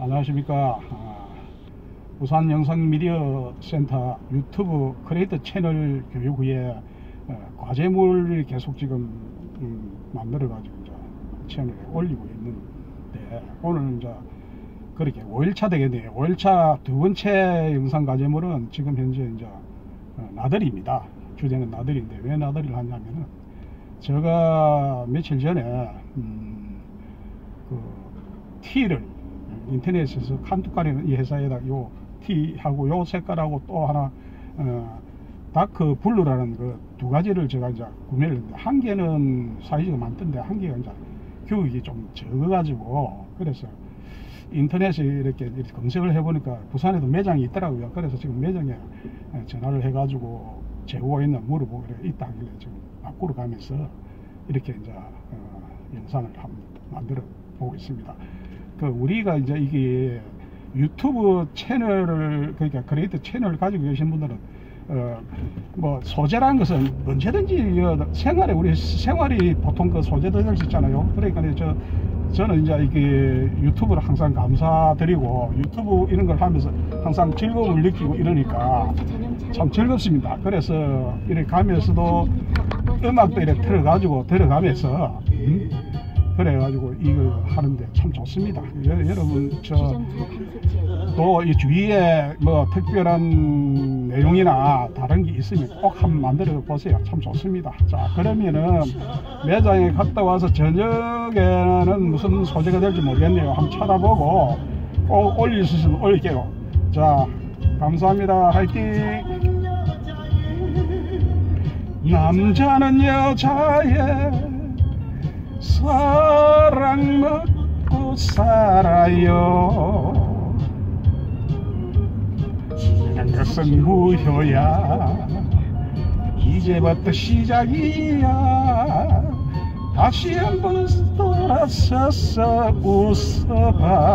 안녕하십니까. 아, 부산 영상미디어 센터 유튜브 크리에이터 채널 교육 후에 어, 과제물을 계속 지금 음, 만들어 가지고 이제 채널에 올리고 있는데 오늘 이제 그렇게 5일차 되겠네요. 5일차 두 번째 영상 과제물은 지금 현재 이제 어, 나들이입니다. 주제는 나들이인데 왜 나들이를 하냐면은 제가 며칠 전에 음, 그 티를 인터넷에서 칸투칸이라는 이 회사에다 요 티하고 요 색깔하고 또 하나 어, dark blue라는 그 두 가지를 제가 이제 구매를 했는데 한 개는 사이즈가 많던데 한 개가 이제 규격이 좀 적어가지고 그래서 인터넷에 이렇게, 이렇게 검색을 해보니까 부산에도 매장이 있더라고요. 그래서 지금 매장에 전화를 해가지고 재고가 있나 물어보고 있다 하길래 지금 바꾸러 가면서 이렇게 이제 어, 영상을 한번 만들어 보고 있습니다. 그 우리가 이제 이게 유튜브 채널을 그러니까 크리에이터 채널을 가지고 계신 분들은 어, 뭐 소재라는 것은 언제든지 어, 생활에 우리 생활이 보통 그 소재도 될 수 있잖아요. 그러니까 저 저는 이제 이게 유튜브를 항상 감사드리고 유튜브 이런 걸 하면서 항상 즐거움을 느끼고 이러니까 참 즐겁습니다. 그래서 이렇게 가면서도 음악도 이렇게 틀어가지고 들어가면서 음? 그래가지고 이걸 하는데 참 좋습니다. 여, 여러분 저 또 이 주위에 뭐 특별한 내용이나 다른 게 있으면 꼭 한번 만들어 보세요. 참 좋습니다. 자 그러면은 매장에 갔다 와서 저녁에는 무슨 소재가 될지 모르겠네요. 한번 찾아보고 꼭 올릴 수 있으면 올릴게요. 자 감사합니다. 화이팅! 남자는 여자의 사 랑 먹고 살아요. 이런 것은 무효야. 이제부터 시작이야. 다시 한번 돌아서서 웃어봐